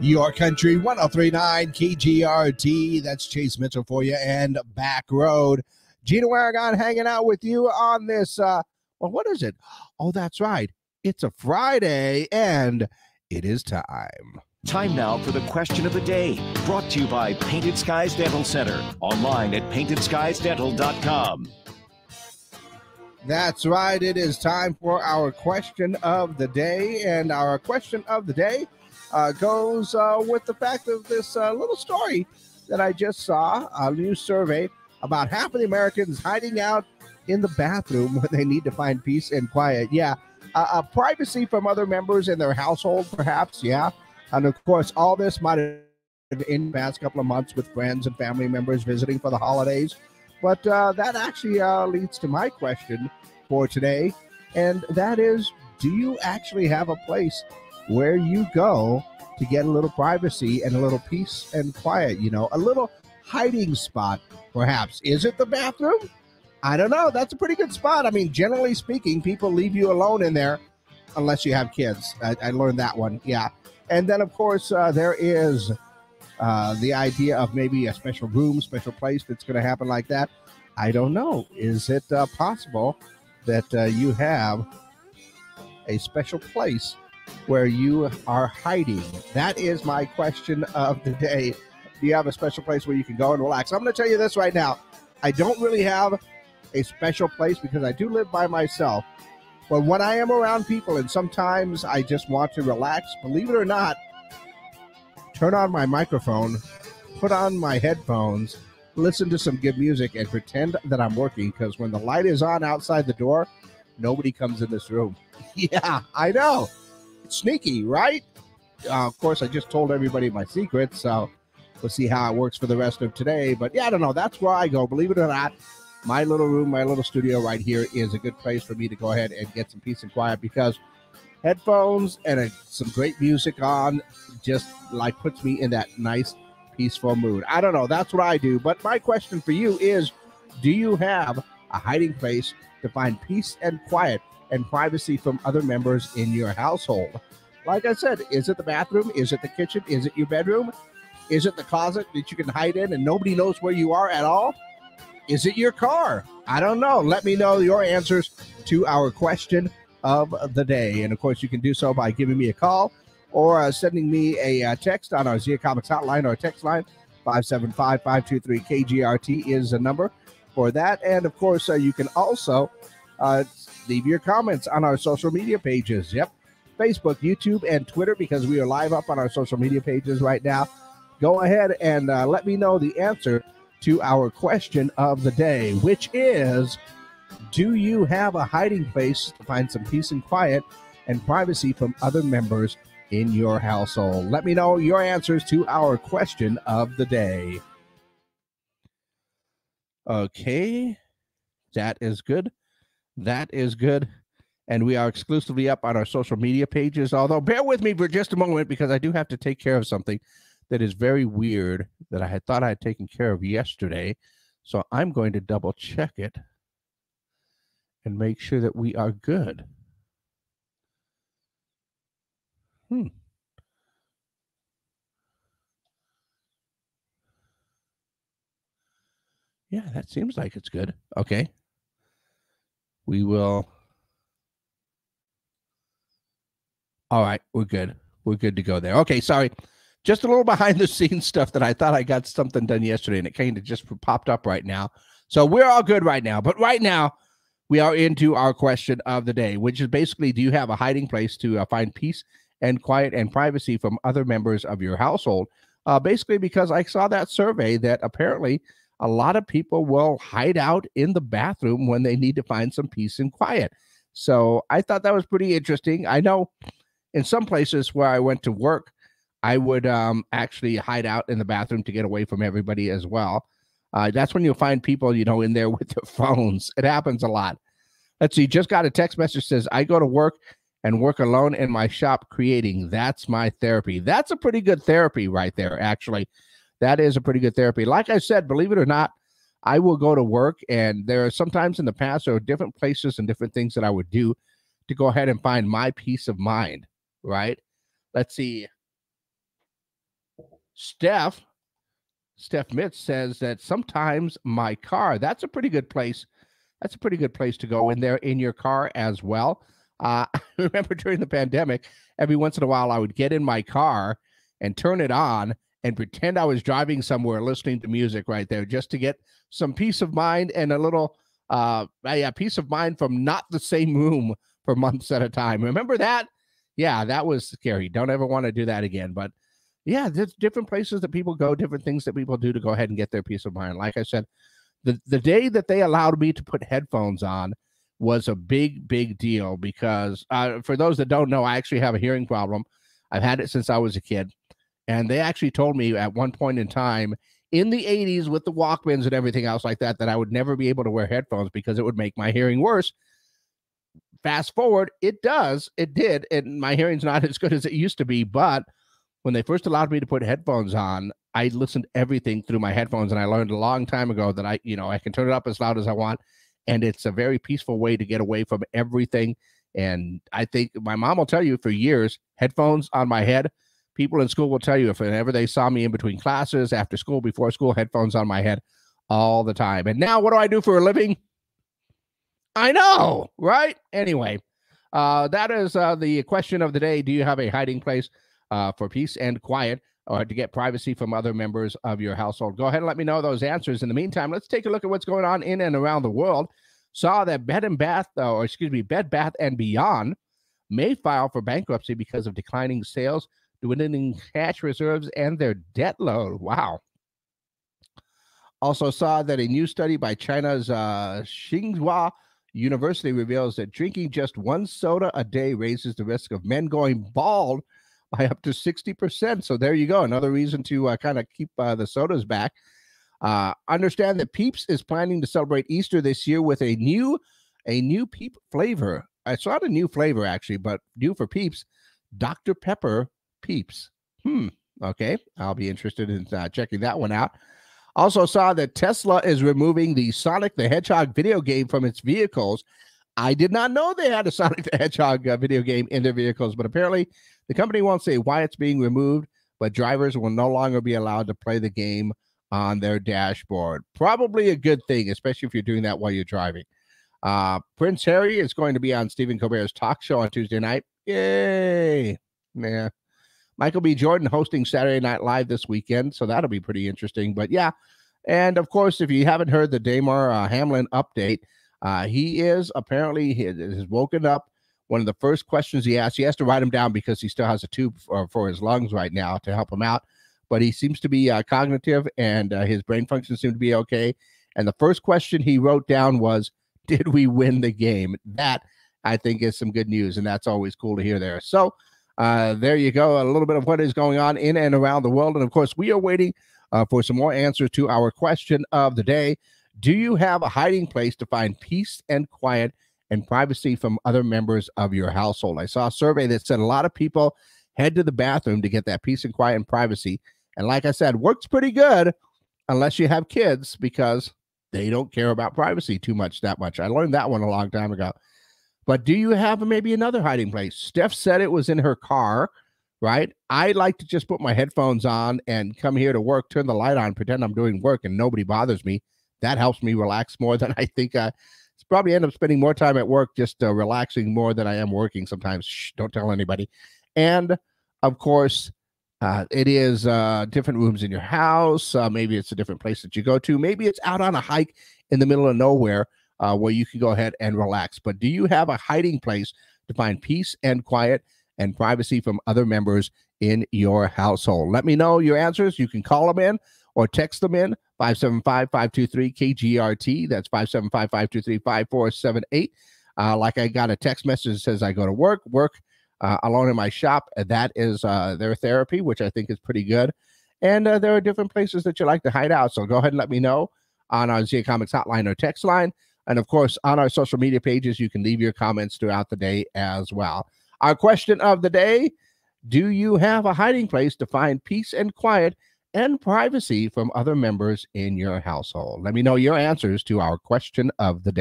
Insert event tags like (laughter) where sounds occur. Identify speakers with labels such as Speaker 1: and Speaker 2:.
Speaker 1: Your Country 1039 KGRT. That's Chase Mitchell for you and Back Road. Gina Aragon hanging out with you on this. Uh, well, what is it? Oh, that's right. It's a Friday and it is time.
Speaker 2: Time now for the question of the day, brought to you by Painted Skies Dental Center, online at paintedskiesdental.com.
Speaker 1: That's right. It is time for our question of the day. And our question of the day uh, goes uh, with the fact of this uh, little story that I just saw a new survey about half of the Americans hiding out in the bathroom when they need to find peace and quiet. Yeah, uh, privacy from other members in their household, perhaps. Yeah, and of course, all this might have in the past couple of months with friends and family members visiting for the holidays. But uh, that actually uh, leads to my question for today, and that is: Do you actually have a place where you go to get a little privacy and a little peace and quiet, you know, a little hiding spot, perhaps. Is it the bathroom? I don't know. That's a pretty good spot. I mean, generally speaking, people leave you alone in there unless you have kids. I, I learned that one. Yeah. And then, of course, uh, there is uh, the idea of maybe a special room, special place that's going to happen like that. I don't know. Is it uh, possible that uh, you have a special place where you are hiding? That is my question of the day. Do you have a special place where you can go and relax? I'm going to tell you this right now. I don't really have a special place because I do live by myself. But when I am around people and sometimes I just want to relax, believe it or not, turn on my microphone, put on my headphones, listen to some good music, and pretend that I'm working because when the light is on outside the door, nobody comes in this room. (laughs) Yeah, I know sneaky, right? Uh, of course, I just told everybody my secret, so we'll see how it works for the rest of today. But yeah, I don't know. That's where I go. Believe it or not, my little room, my little studio right here is a good place for me to go ahead and get some peace and quiet because headphones and a, some great music on just like puts me in that nice peaceful mood. I don't know. That's what I do. But my question for you is do you have a hiding place to find peace and quiet and privacy from other members in your household. Like I said, is it the bathroom? Is it the kitchen? Is it your bedroom? Is it the closet that you can hide in and nobody knows where you are at all? Is it your car? I don't know. Let me know your answers to our question of the day. And of course, you can do so by giving me a call or uh, sending me a uh, text on our Zia Comics hotline or text line 575 523 KGRT is the number for that. And of course, uh, you can also uh, leave your comments on our social media pages. Yep. Facebook, YouTube, and Twitter because we are live up on our social media pages right now. Go ahead and uh, let me know the answer to our question of the day, which is Do you have a hiding place to find some peace and quiet and privacy from other members in your household? Let me know your answers to our question of the day. Okay, that is good. That is good. And we are exclusively up on our social media pages. Although, bear with me for just a moment because I do have to take care of something that is very weird that I had thought I had taken care of yesterday. So I'm going to double check it and make sure that we are good. Hmm. Yeah, that seems like it's good. Okay we will. All right, we're good. We're good to go there. Okay, sorry. Just a little (laughs) behind the scenes stuff that I thought I got something done yesterday and it kind of just popped up right now. So we're all good right now. But right now, we are into our question of the day, which is basically do you have a hiding place to uh, find peace and quiet and privacy from other members of your household? Uh, basically, because I saw that survey that apparently a lot of people will hide out in the bathroom when they need to find some peace and quiet. So I thought that was pretty interesting. I know in some places where I went to work, I would um, actually hide out in the bathroom to get away from everybody as well. Uh, that's when you'll find people, you know, in there (laughs) with their phones. It happens a lot. Let's see. Just got a text message says I go to work and work alone in my shop creating. That's my therapy. That's a pretty good therapy right there, actually that is a pretty good therapy. Like I said, believe it or not, I will go to work, and there are sometimes in the past there are different places and different things that I would do to go ahead and find my peace of mind. Right? Let's see. Steph, Steph Mitz says that sometimes my car, that's a pretty good place. That's a pretty good place to go in there in your car as well. Uh, I (laughs) remember during the pandemic, every once in a while, I would get in my car and turn it on and pretend I was driving somewhere listening to music right there just to get some peace of mind and a little uh yeah, peace of mind from not the same room for months at a time. Remember that? Yeah, that was scary. Don't ever want to do that again. But yeah, there's different places that people go, different things that people do to go ahead and get their peace of mind. Like I said, the the day that they allowed me to put headphones on was a big, big deal because uh, for those that don't know, I actually have a hearing problem. I've had it since I was a kid. And they actually told me at one point in time in the 80s with the Walkmans and everything else like that, that I would never be able to wear headphones because it would make my hearing worse. Fast forward, it does. It did. And my hearing's not (laughs) as good as it used to be. But when they first allowed me to put headphones on, I listened everything through my headphones. And I learned a long time ago that I, you know, I can turn it up as loud as I want and it's a very peaceful way to get away from everything. And I think my mom will tell you for years, headphones on my head. People in school will tell you if whenever they saw me in between classes, after school, before school, headphones on my head all the time. And now, what do I do for a living? I know, right? Anyway, uh, that is uh, the question of the day. Do you have a hiding place uh, for peace and quiet? or to get privacy from other members of your household? Go ahead and let me know those answers. In the meantime, let's take a look at what's going on in and around the world. Saw that Bed and Bath, uh, or excuse me, Bed Bath and Beyond may file for bankruptcy because of declining sales, dwindling cash reserves, and their debt load. Wow. Also saw that a new study by China's uh, University reveals that drinking just one soda a day raises the risk of men going bald by up to 60%. So there you go. Another reason to uh, kind of keep uh, the sodas back. Uh, understand that Peeps is planning to celebrate Easter this year with a new a new Peep flavor. It's not a new flavor actually, but new for Peeps, Dr. Pepper Peeps. Hmm. Okay, I'll be interested in uh, checking that one out. Also saw that Tesla is removing the Sonic the Hedgehog video game from its vehicles. I did not know they had a (laughs) Sonic the Hedgehog uh, video game in their vehicles, but apparently the company won't say why it's being removed, but drivers will no longer be allowed to play the game on their dashboard. Probably a good thing, especially if you're doing that while you're driving. Uh, Prince Harry is going to be on Stephen Colbert's talk show on Tuesday night. Yay! Yeah. Michael B. Jordan hosting Saturday Night Live this weekend, so that'll be pretty interesting. But yeah, and of course, if you haven't heard the Damar uh, Hamlin update, uh, he is apparently he has woken up one of the first questions he asked, he has to write him down because he still has a tube for, for his lungs right now to help him out. But he seems to be uh, cognitive and uh, his brain function seemed to be okay. And the first question he wrote down was, Did we win the game? That I think is some good news. And that's always cool to hear there. So uh, there you go. A little bit of what is going on in and around the world. And of course, we are waiting uh, for some more answers to our question of the day. Do you have a hiding place to find peace and quiet? and privacy from other members of your household. I saw a survey that said a lot of people head to the bathroom to get that peace and quiet and privacy. And like I said, works pretty good unless you have kids because they don't care about privacy too much that much. I learned that one a long time ago. But do you have maybe another hiding place? Steph said it was in her car, right? I like to just put my headphones on and come here to work, turn the light on, pretend I'm doing work and nobody bothers me. That helps me relax (laughs) more than I think I probably end up spending more time at work just uh, relaxing more than I am working sometimes. Shh, don't tell anybody. And of course, uh, it is uh, different rooms in your house. Uh, maybe it's a different place that you go to. Maybe it's out on a hike in the middle of nowhere uh, where you can go ahead and relax. But do you have a hiding place to find peace and quiet and privacy from other members in your household? Let me know your answers. You can call them in or text them in 575 523 KGRT. That's 575 523 5478. Uh, like I got a text message that says I go to work, work uh, alone in my shop. That is uh, their therapy, which I think is pretty good. And uh, there are different places that you like to hide out. So go ahead and let me know on our Z Comics hotline or text line. And of course, on our social media pages, you can leave your comments throughout the day as well. Our question of the day Do you have a hiding place to find peace and quiet and privacy from other members in your household? Let me know your answers to our question of the day.